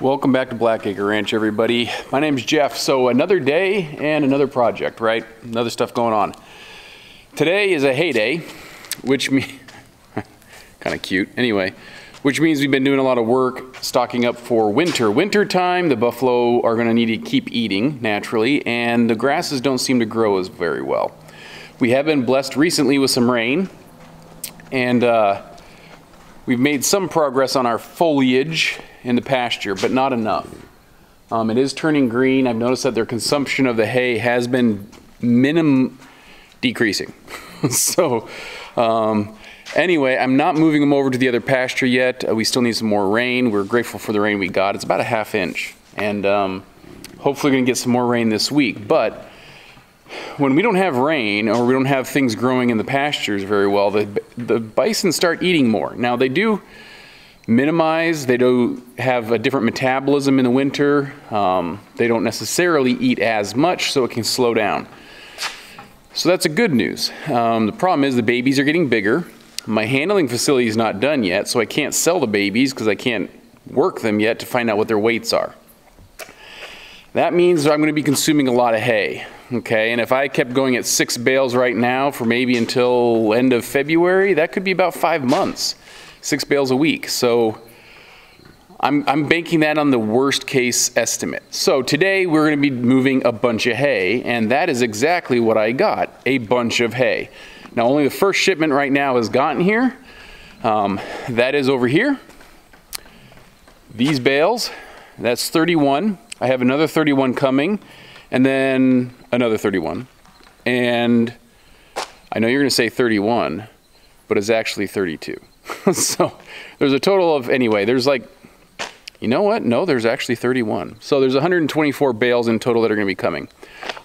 Welcome back to Blackacre Ranch, everybody. My name's Jeff. So another day and another project, right? Another stuff going on. Today is a hay day, which me kind of cute. Anyway, which means we've been doing a lot of work stocking up for winter. Winter time, the buffalo are going to need to keep eating naturally, and the grasses don't seem to grow as very well. We have been blessed recently with some rain, and uh, we've made some progress on our foliage in the pasture, but not enough. Um, it is turning green. I've noticed that their consumption of the hay has been minimum decreasing. so, um, anyway, I'm not moving them over to the other pasture yet. Uh, we still need some more rain. We're grateful for the rain we got. It's about a half inch, and um, hopefully, going to get some more rain this week. But when we don't have rain or we don't have things growing in the pastures very well, the, the bison start eating more. Now, they do minimize. They do have a different metabolism in the winter. Um, they don't necessarily eat as much, so it can slow down. So that's a good news. Um, the problem is the babies are getting bigger. My handling facility is not done yet, so I can't sell the babies because I can't work them yet to find out what their weights are. That means I'm going to be consuming a lot of hay. Okay, and if I kept going at six bales right now for maybe until end of February, that could be about five months six bales a week. So I'm, I'm banking that on the worst case estimate. So today we're going to be moving a bunch of hay, and that is exactly what I got, a bunch of hay. Now only the first shipment right now has gotten here. Um, that is over here. These bales, that's 31. I have another 31 coming, and then another 31. And I know you're going to say 31, but it's actually 32. so there's a total of, anyway, there's like, you know what? No, there's actually 31. So there's 124 bales in total that are going to be coming.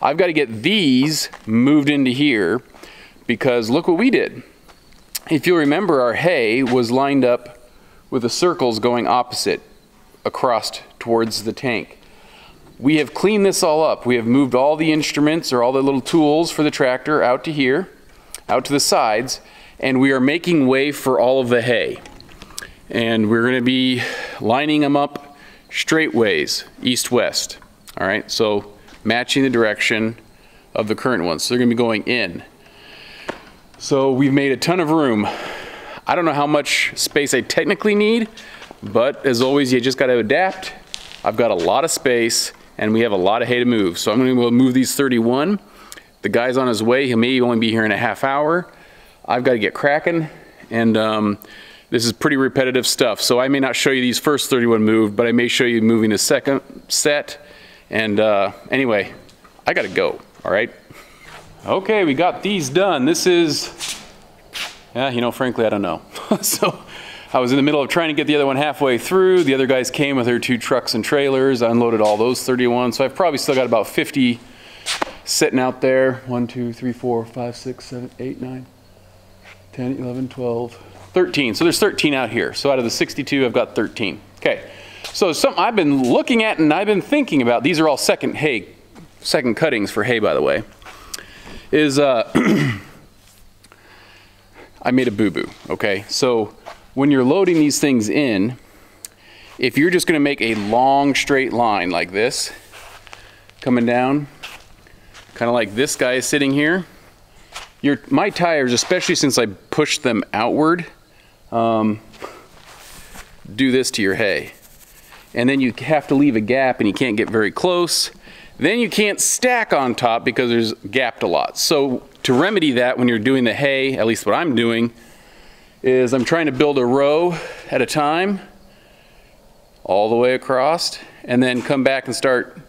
I've got to get these moved into here because look what we did. If you'll remember, our hay was lined up with the circles going opposite across towards the tank. We have cleaned this all up. We have moved all the instruments or all the little tools for the tractor out to here, out to the sides, and we are making way for all of the hay. And we're gonna be lining them up straight ways, east-west. All right, so matching the direction of the current ones. So they're gonna be going in. So we've made a ton of room. I don't know how much space I technically need, but as always, you just gotta adapt. I've got a lot of space and we have a lot of hay to move. So I'm gonna move these 31. The guy's on his way, he may only be here in a half hour. I've got to get cracking and um, this is pretty repetitive stuff. So I may not show you these first 31 moved, but I may show you moving the second set. And uh, anyway, I got to go, all right? Okay, we got these done. This is, yeah, you know, frankly, I don't know. so I was in the middle of trying to get the other one halfway through. The other guys came with their two trucks and trailers. Unloaded all those 31. So I've probably still got about 50 sitting out there. One, two, three, four, five, six, seven, eight, nine. 10, 11, 12, 13. So there's 13 out here. So out of the 62, I've got 13. Okay. So something I've been looking at and I've been thinking about, these are all second hay, second cuttings for hay, by the way, is uh, I made a boo-boo, okay? So when you're loading these things in, if you're just gonna make a long straight line like this, coming down, kind of like this guy is sitting here, your my tires, especially since I pushed them outward, um, do this to your hay. And then you have to leave a gap and you can't get very close. Then you can't stack on top because there's gapped a lot. So to remedy that when you're doing the hay, at least what I'm doing, is I'm trying to build a row at a time all the way across and then come back and start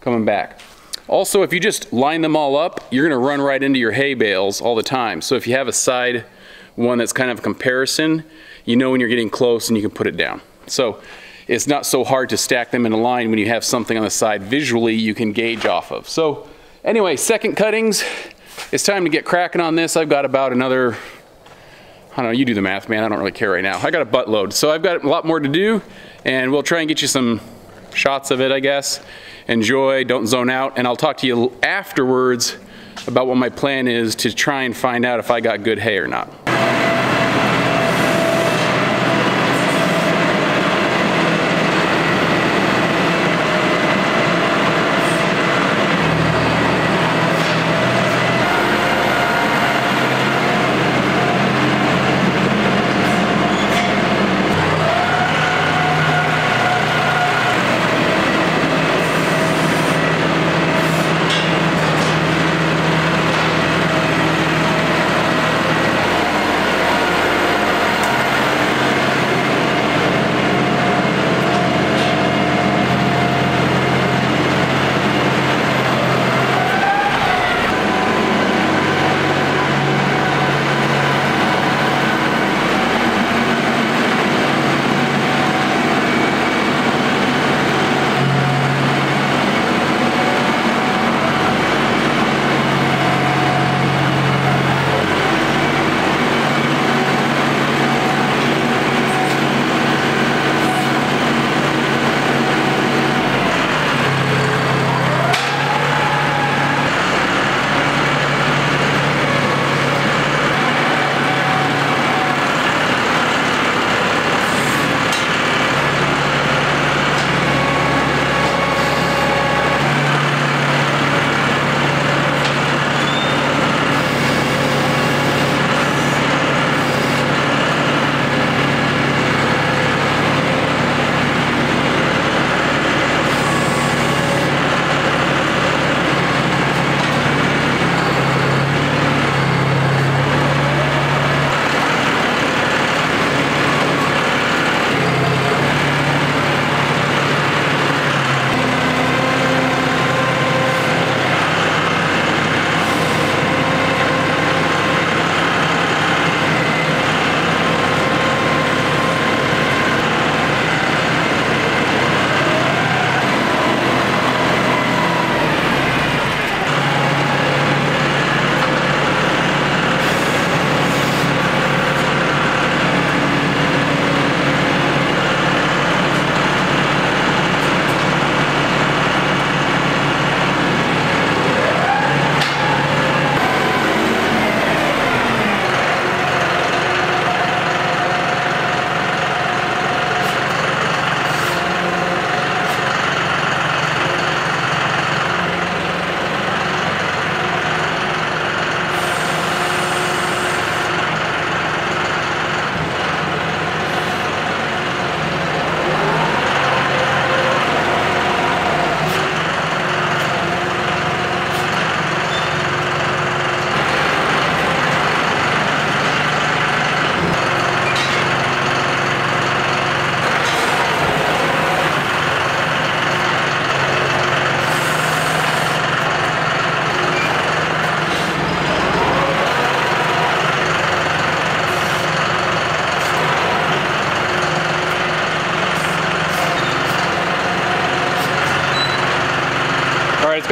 coming back. Also, if you just line them all up, you're gonna run right into your hay bales all the time. So if you have a side one that's kind of a comparison, you know when you're getting close and you can put it down. So it's not so hard to stack them in a line when you have something on the side visually you can gauge off of. So anyway, second cuttings, it's time to get cracking on this. I've got about another, I don't know, you do the math, man. I don't really care right now. I got a buttload. So I've got a lot more to do and we'll try and get you some shots of it, I guess enjoy, don't zone out, and I'll talk to you afterwards about what my plan is to try and find out if I got good hay or not.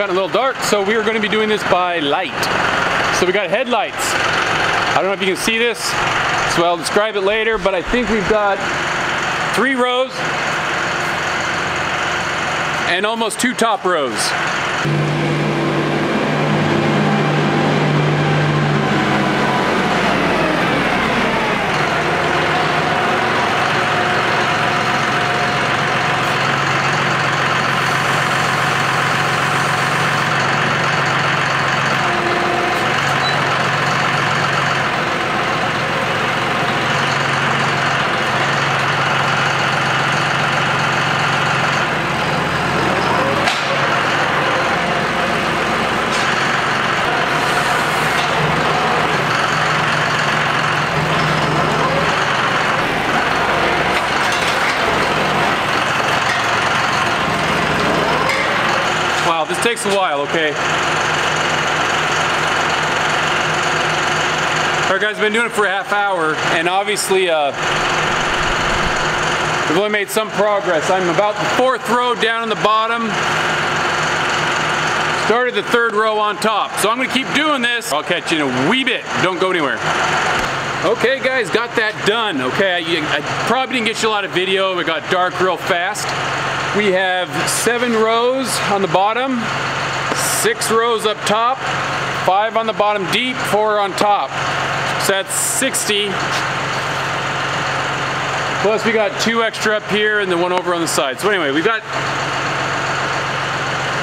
Gotten a little dark, so we are going to be doing this by light. So we got headlights. I don't know if you can see this, so I'll describe it later, but I think we've got three rows and almost two top rows. Wow, this okay? Alright guys, I've been doing it for a half hour, and obviously, uh, we've only made some progress. I'm about the fourth row down on the bottom. Started the third row on top. So I'm gonna keep doing this. I'll catch you in a wee bit. Don't go anywhere. Okay guys, got that done. Okay, I, I probably didn't get you a lot of video. It got dark real fast. We have seven rows on the bottom, six rows up top, five on the bottom deep, four on top. So that's 60. Plus we got two extra up here and then one over on the side. So anyway, we've got,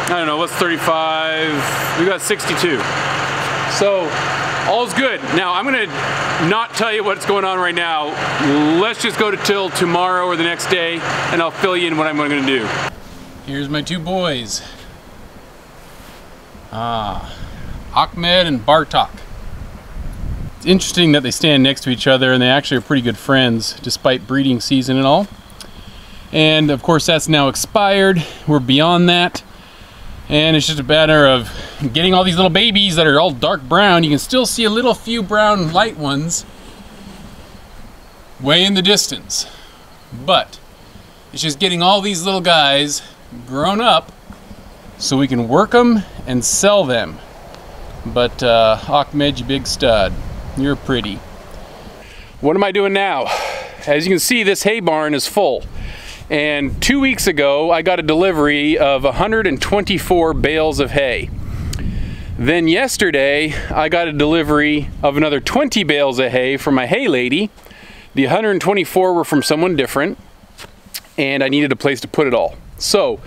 I don't know, what's 35? We got 62. So all's good. Now I'm gonna not tell you what's going on right now. Let's just go to till tomorrow or the next day and I'll fill you in what I'm gonna do. Here's my two boys. Ah, Ahmed and Bartok. It's interesting that they stand next to each other and they actually are pretty good friends despite breeding season and all. And of course that's now expired. We're beyond that. And it's just a matter of getting all these little babies that are all dark brown. You can still see a little few brown light ones way in the distance. But it's just getting all these little guys grown up so we can work them and sell them. But uh, Ahmed, you big stud, you're pretty. What am I doing now? As you can see, this hay barn is full. And two weeks ago, I got a delivery of 124 bales of hay. Then yesterday, I got a delivery of another 20 bales of hay from my hay lady. The 124 were from someone different, and I needed a place to put it all. So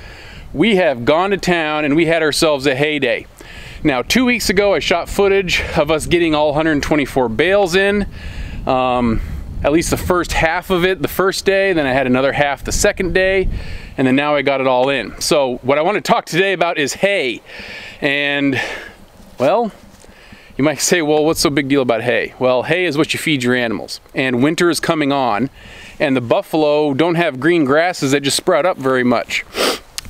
we have gone to town and we had ourselves a hay day. Now, two weeks ago, I shot footage of us getting all 124 bales in. Um, at least the first half of it the first day, then I had another half the second day, and then now I got it all in. So what I want to talk today about is hay. And, well, you might say, well, what's so big deal about hay? Well, hay is what you feed your animals. And winter is coming on, and the buffalo don't have green grasses that just sprout up very much,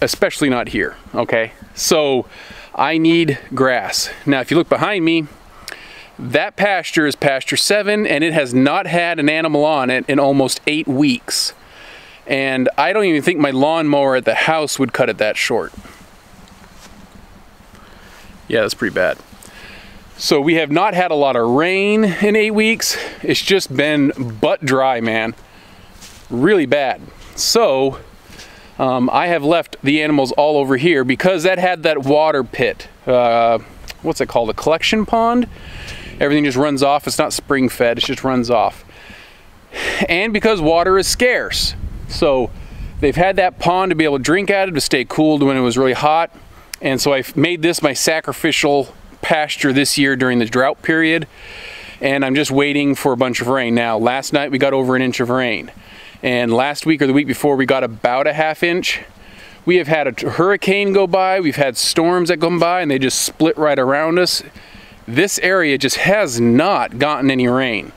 especially not here, okay? So I need grass. Now, if you look behind me, that pasture is pasture seven and it has not had an animal on it in almost eight weeks. And I don't even think my lawnmower at the house would cut it that short. Yeah, that's pretty bad. So we have not had a lot of rain in eight weeks. It's just been butt dry, man. Really bad. So um, I have left the animals all over here because that had that water pit. Uh, what's it called? A collection pond? Everything just runs off. It's not spring fed, it just runs off. And because water is scarce. So they've had that pond to be able to drink out of to stay cooled when it was really hot. And so I made this my sacrificial pasture this year during the drought period. And I'm just waiting for a bunch of rain. Now, last night we got over an inch of rain. And last week or the week before we got about a half inch. We have had a hurricane go by, we've had storms that come by and they just split right around us this area just has not gotten any rain.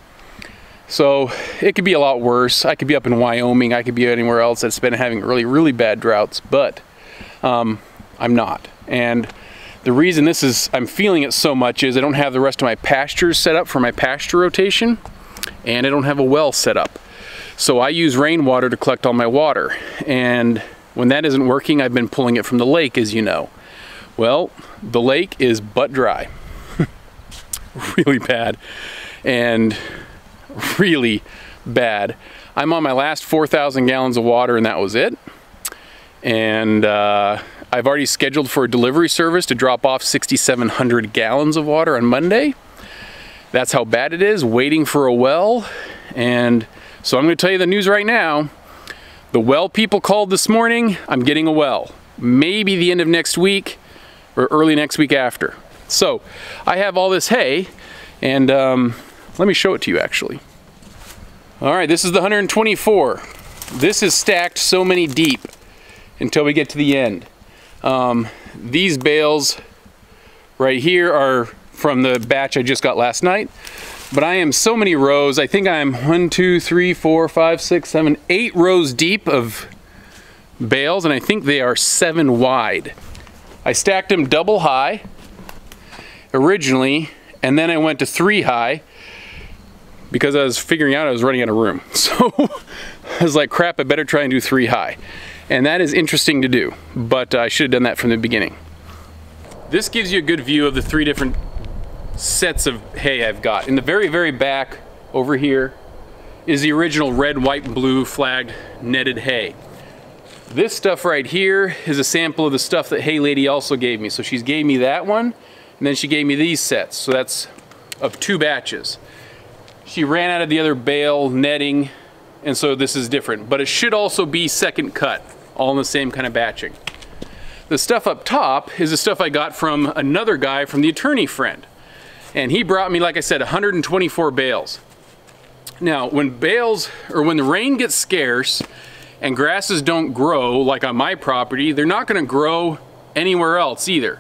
So it could be a lot worse. I could be up in Wyoming. I could be anywhere else that's been having really, really bad droughts, but um, I'm not. And the reason this is, I'm feeling it so much is I don't have the rest of my pastures set up for my pasture rotation and I don't have a well set up. So I use rainwater to collect all my water. And when that isn't working, I've been pulling it from the lake, as you know. Well, the lake is butt dry. really bad. And really bad. I'm on my last 4,000 gallons of water and that was it. And uh, I've already scheduled for a delivery service to drop off 6,700 gallons of water on Monday. That's how bad it is, waiting for a well. And so I'm gonna tell you the news right now. The well people called this morning, I'm getting a well. Maybe the end of next week or early next week after. So I have all this hay and um, let me show it to you actually. All right, this is the 124. This is stacked so many deep until we get to the end. Um, these bales right here are from the batch I just got last night. But I am so many rows. I think I'm one, two, three, four, five, six, seven, eight rows deep of bales, and I think they are seven wide. I stacked them double high originally, and then I went to three high because I was figuring out I was running out of room. So I was like, crap, I better try and do three high. And that is interesting to do, but I should have done that from the beginning. This gives you a good view of the three different sets of hay I've got. In the very, very back over here is the original red, white, and blue flagged netted hay. This stuff right here is a sample of the stuff that Hay Lady also gave me. So she's gave me that one, and then she gave me these sets. So that's of two batches. She ran out of the other bale netting, and so this is different. But it should also be second cut, all in the same kind of batching. The stuff up top is the stuff I got from another guy from the attorney friend. And he brought me, like I said, 124 bales. Now, when bales, or when the rain gets scarce, and grasses don't grow like on my property, they're not gonna grow anywhere else either.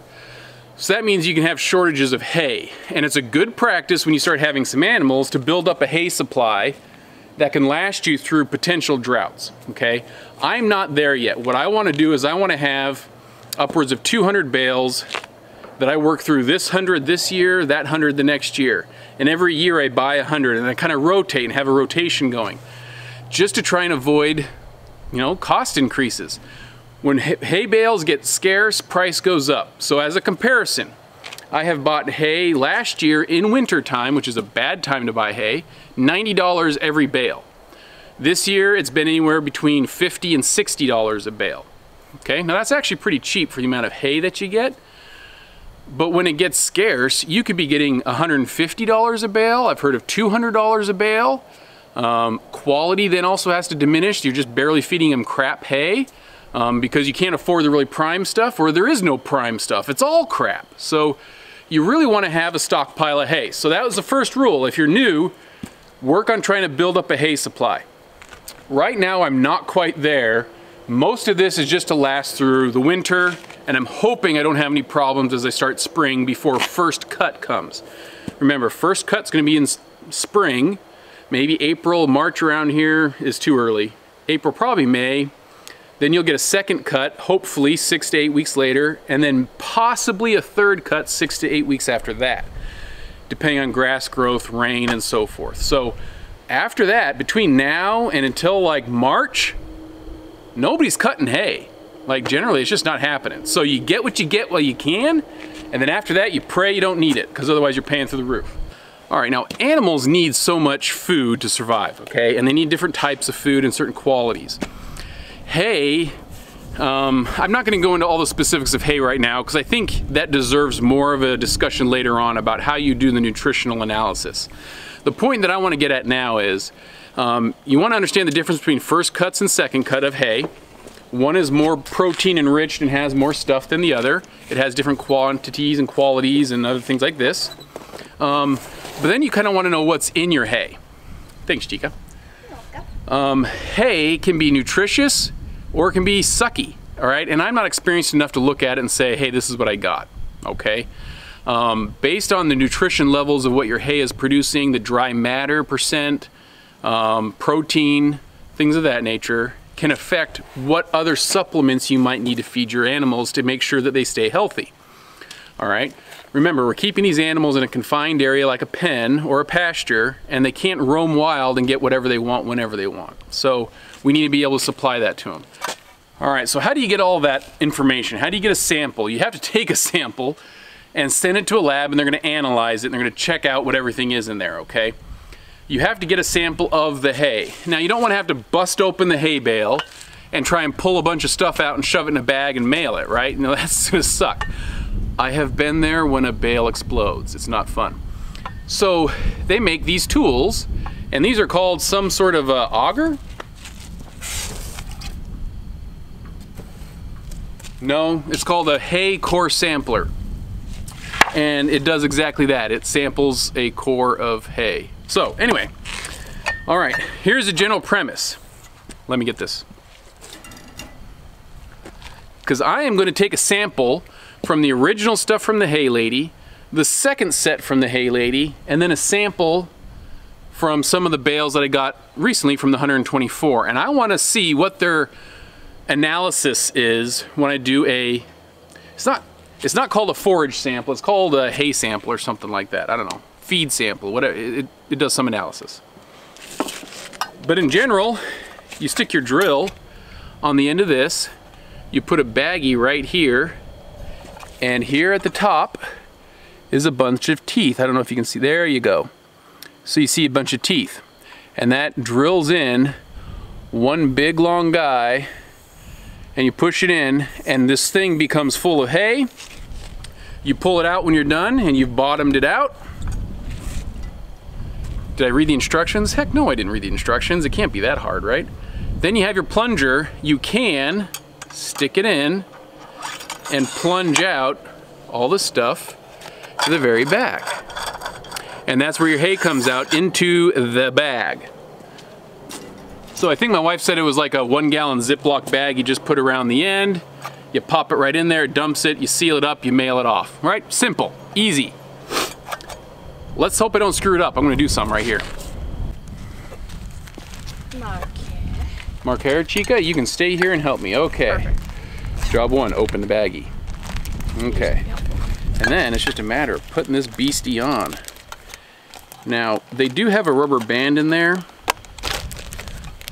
So that means you can have shortages of hay. And it's a good practice when you start having some animals to build up a hay supply that can last you through potential droughts, okay? I'm not there yet. What I wanna do is I wanna have upwards of 200 bales that I work through this 100 this year, that 100 the next year. And every year I buy a 100 and I kind of rotate and have a rotation going just to try and avoid you know, cost increases. When hay bales get scarce, price goes up. So as a comparison, I have bought hay last year in winter time, which is a bad time to buy hay, $90 every bale. This year, it's been anywhere between 50 and $60 a bale. Okay, now that's actually pretty cheap for the amount of hay that you get. But when it gets scarce, you could be getting $150 a bale. I've heard of $200 a bale. Um, quality then also has to diminish. You're just barely feeding them crap hay um, because you can't afford the really prime stuff or there is no prime stuff. It's all crap. So you really want to have a stockpile of hay. So that was the first rule. If you're new, work on trying to build up a hay supply. Right now I'm not quite there. Most of this is just to last through the winter and I'm hoping I don't have any problems as I start spring before first cut comes. Remember, first cut's gonna be in spring maybe April, March around here is too early. April, probably May. Then you'll get a second cut, hopefully six to eight weeks later, and then possibly a third cut six to eight weeks after that, depending on grass growth, rain, and so forth. So after that, between now and until like March, nobody's cutting hay. Like generally, it's just not happening. So you get what you get while you can, and then after that, you pray you don't need it, because otherwise you're paying through the roof. All right, now animals need so much food to survive, okay? And they need different types of food and certain qualities. Hay, um, I'm not gonna go into all the specifics of hay right now because I think that deserves more of a discussion later on about how you do the nutritional analysis. The point that I wanna get at now is um, you wanna understand the difference between first cuts and second cut of hay. One is more protein enriched and has more stuff than the other. It has different quantities and qualities and other things like this. Um, but then you kind of want to know what's in your hay. Thanks, Chica. Um, hay can be nutritious or it can be sucky, all right? And I'm not experienced enough to look at it and say, hey, this is what I got, okay? Um, based on the nutrition levels of what your hay is producing, the dry matter percent, um, protein, things of that nature, can affect what other supplements you might need to feed your animals to make sure that they stay healthy. All right. Remember, we're keeping these animals in a confined area like a pen or a pasture, and they can't roam wild and get whatever they want whenever they want. So we need to be able to supply that to them. All right, so how do you get all that information? How do you get a sample? You have to take a sample and send it to a lab and they're gonna analyze it and they're gonna check out what everything is in there, okay? You have to get a sample of the hay. Now you don't wanna have to bust open the hay bale and try and pull a bunch of stuff out and shove it in a bag and mail it, right? No, that's gonna suck. I have been there when a bale explodes. It's not fun. So they make these tools and these are called some sort of uh, auger, No, it's called a hay core sampler. And it does exactly that. It samples a core of hay. So anyway, all right, here's a general premise. Let me get this. Because I am going to take a sample from the original stuff from the Hay Lady, the second set from the Hay Lady, and then a sample from some of the bales that I got recently from the 124. And I want to see what their analysis is when I do a, it's not, it's not called a forage sample, it's called a hay sample or something like that. I don't know, feed sample, whatever, it, it does some analysis. But in general, you stick your drill on the end of this, you put a baggie right here, and here at the top is a bunch of teeth. I don't know if you can see, there you go. So you see a bunch of teeth. And that drills in one big long guy and you push it in and this thing becomes full of hay. You pull it out when you're done and you've bottomed it out. Did I read the instructions? Heck no, I didn't read the instructions. It can't be that hard, right? Then you have your plunger. You can stick it in and plunge out all the stuff to the very back. And that's where your hay comes out into the bag. So I think my wife said it was like a one gallon Ziploc bag you just put around the end, you pop it right in there, dumps it, you seal it up, you mail it off, right? Simple, easy. Let's hope I don't screw it up. I'm gonna do some right here. Mark. Mark Hair, Chica, you can stay here and help me. Okay. Perfect. Job one, open the baggie. Okay. And then it's just a matter of putting this beastie on. Now, they do have a rubber band in there,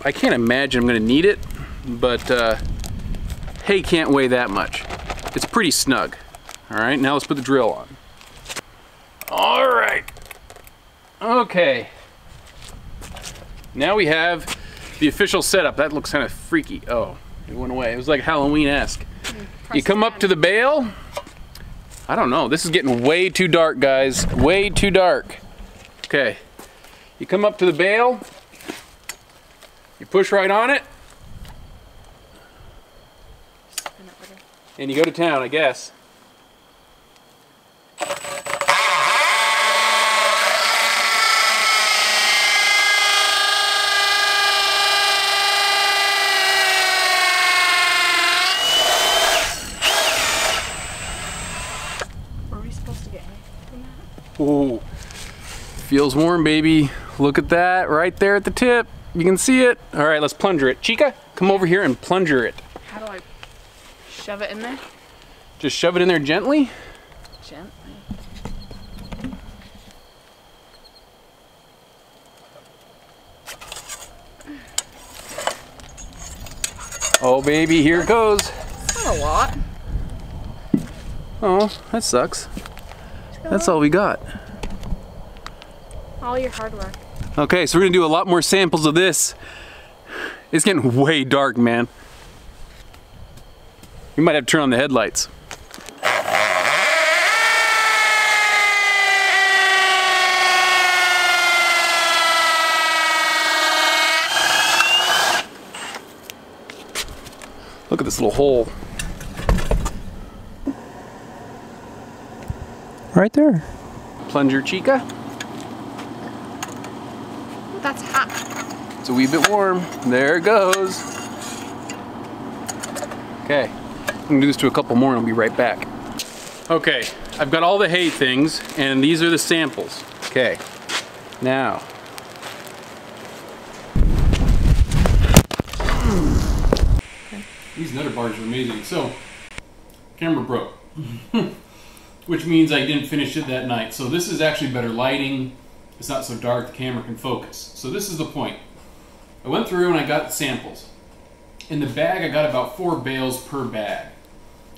I can't imagine I'm gonna need it, but uh, hay can't weigh that much. It's pretty snug. All right, now let's put the drill on. All right. Okay. Now we have the official setup. That looks kind of freaky. Oh, it went away. It was like Halloween-esque. You come up to the bale. I don't know. This is getting way too dark, guys. Way too dark. Okay. You come up to the bale. You push right on it, and you go to town, I guess. Were we supposed to get hay from that? Ooh, feels warm, baby. Look at that right there at the tip. You can see it. All right, let's plunger it. Chica, come over here and plunger it. How do I shove it in there? Just shove it in there gently. Gently. Oh, baby, here it goes. Not a lot. Oh, that sucks. That's all we got. All your hard work. Okay, so we're gonna do a lot more samples of this. It's getting way dark, man. We might have to turn on the headlights. Look at this little hole. Right there. Plunger Chica. That's hot. It's a wee bit warm. There it goes. Okay, I'm gonna do this to a couple more and I'll be right back. Okay, I've got all the hay things and these are the samples. Okay, now. These nutter bars are amazing. So, camera broke. Which means I didn't finish it that night. So this is actually better lighting. It's not so dark, the camera can focus. So this is the point. I went through and I got samples. in the bag, I got about four bales per bag.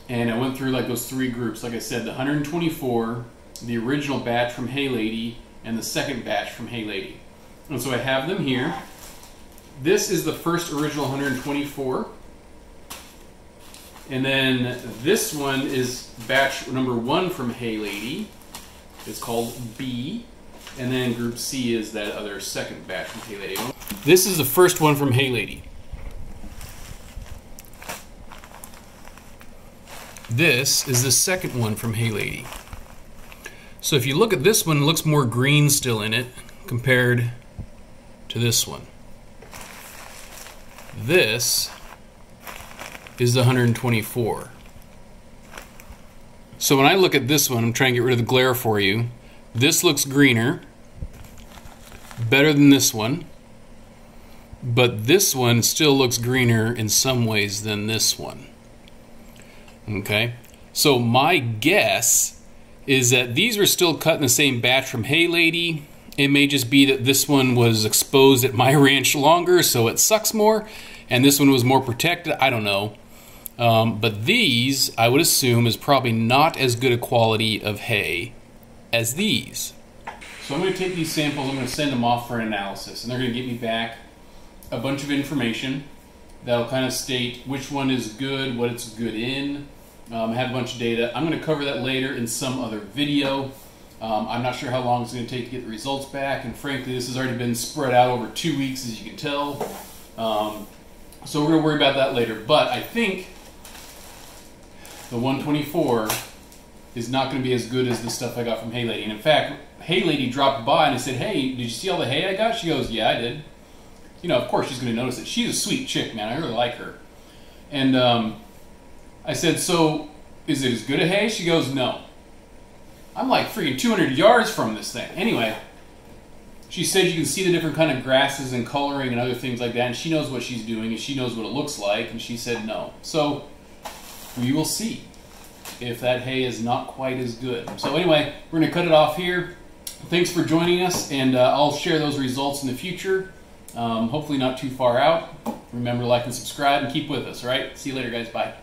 And I went through like those three groups. Like I said, the 124, the original batch from Hay Lady, and the second batch from Hay Lady. And so I have them here. This is the first original 124. And then this one is batch number one from Hay Lady. It's called B. And then group C is that other second batch from Hay Lady. This is the first one from Hay Lady. This is the second one from Hay Lady. So if you look at this one, it looks more green still in it compared to this one. This is the 124. So when I look at this one, I'm trying to get rid of the glare for you. This looks greener, better than this one, but this one still looks greener in some ways than this one. Okay, so my guess is that these were still cut in the same batch from Hay Lady. It may just be that this one was exposed at my ranch longer, so it sucks more, and this one was more protected. I don't know. Um, but these, I would assume, is probably not as good a quality of hay as these. So I'm going to take these samples, I'm going to send them off for an analysis, and they're going to get me back a bunch of information that'll kind of state which one is good, what it's good in. Um, have a bunch of data. I'm going to cover that later in some other video. Um, I'm not sure how long it's going to take to get the results back, and frankly, this has already been spread out over two weeks, as you can tell. Um, so we're going to worry about that later. But I think the 124 is not going to be as good as the stuff I got from Hay Lady. And in fact, Hay Lady dropped by and I said, "Hey, did you see all the hay I got?" She goes, "Yeah, I did." You know, of course she's going to notice it. She's a sweet chick, man. I really like her. And um, I said, "So, is it as good a hay?" She goes, "No." I'm like freaking 200 yards from this thing. Anyway, she said you can see the different kind of grasses and coloring and other things like that, and she knows what she's doing and she knows what it looks like, and she said no. So we will see if that hay is not quite as good. So anyway, we're going to cut it off here. Thanks for joining us, and uh, I'll share those results in the future. Um, hopefully not too far out. Remember like and subscribe and keep with us, all right? See you later, guys. Bye.